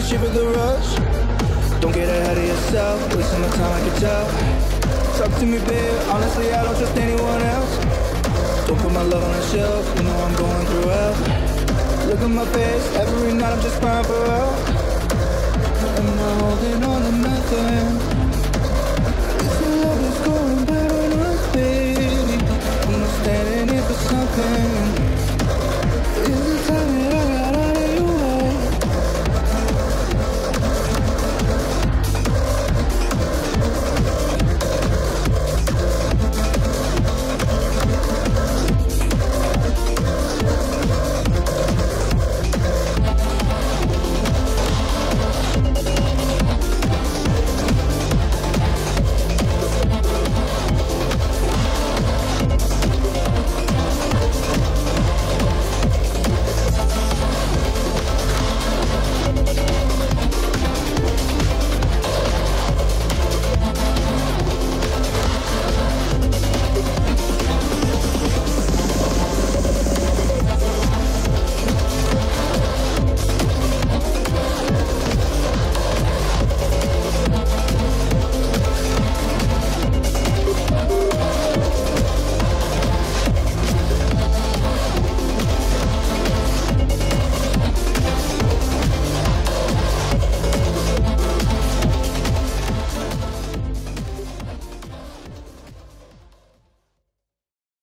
the shiver, the rush. Don't get ahead of yourself, wasting my time, I can tell. Talk to me, babe, honestly, I don't trust anyone else. Don't put my love on a shelf, you know I'm going through hell. Look at my face, every night I'm just crying for help. Am I holding on to nothing? Is the love is going bad on us, baby? I'm not standing here for something.